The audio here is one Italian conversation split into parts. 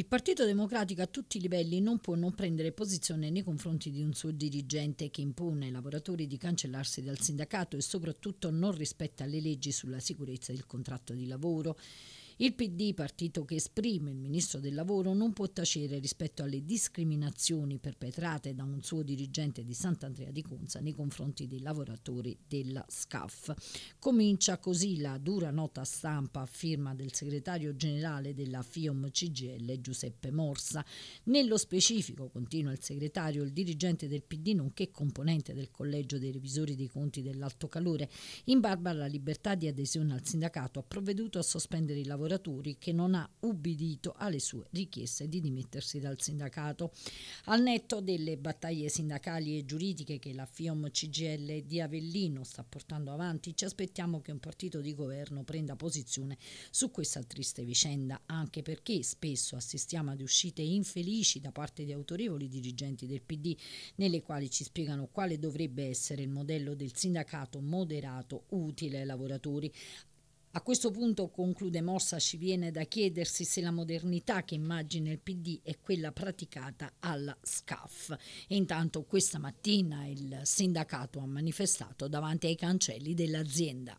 Il Partito Democratico a tutti i livelli non può non prendere posizione nei confronti di un suo dirigente che impone ai lavoratori di cancellarsi dal sindacato e soprattutto non rispetta le leggi sulla sicurezza del contratto di lavoro. Il PD, partito che esprime il ministro del lavoro, non può tacere rispetto alle discriminazioni perpetrate da un suo dirigente di Sant'Andrea di Conza nei confronti dei lavoratori della SCAF. Comincia così la dura nota stampa a firma del segretario generale della FIOM CGL Giuseppe Morsa. Nello specifico, continua il segretario, il dirigente del PD nonché componente del collegio dei revisori dei conti dell'alto calore, in barba alla libertà di adesione al sindacato, ha provveduto a sospendere i lavoratori lavoratori che non ha ubbidito alle sue richieste di dimettersi dal sindacato. Al netto delle battaglie sindacali e giuridiche che la FIOM CGL di Avellino sta portando avanti, ci aspettiamo che un partito di governo prenda posizione su questa triste vicenda, anche perché spesso assistiamo ad uscite infelici da parte di autorevoli dirigenti del PD, nelle quali ci spiegano quale dovrebbe essere il modello del sindacato moderato utile ai lavoratori, a questo punto, conclude Mossa, ci viene da chiedersi se la modernità che immagina il PD è quella praticata alla SCAF. E intanto questa mattina il sindacato ha manifestato davanti ai cancelli dell'azienda.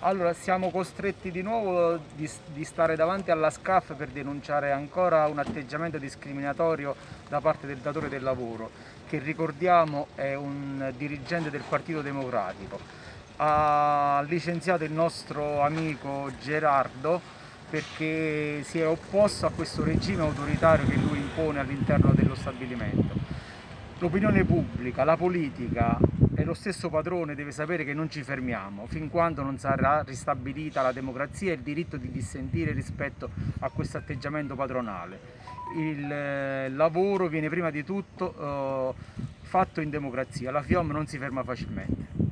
Allora siamo costretti di nuovo di, di, stare davanti alla SCAF per denunciare ancora un atteggiamento discriminatorio da parte del datore del lavoro, che ricordiamo è un dirigente del Partito Democratico ha licenziato il nostro amico Gerardo perché si è opposto a questo regime autoritario che lui impone all'interno dello stabilimento. L'opinione pubblica, la politica e lo stesso padrone deve sapere che non ci fermiamo fin quando non sarà ristabilita la democrazia e il diritto di dissentire rispetto a questo atteggiamento padronale. Il eh, lavoro viene prima di tutto eh, fatto in democrazia, la FIOM non si ferma facilmente.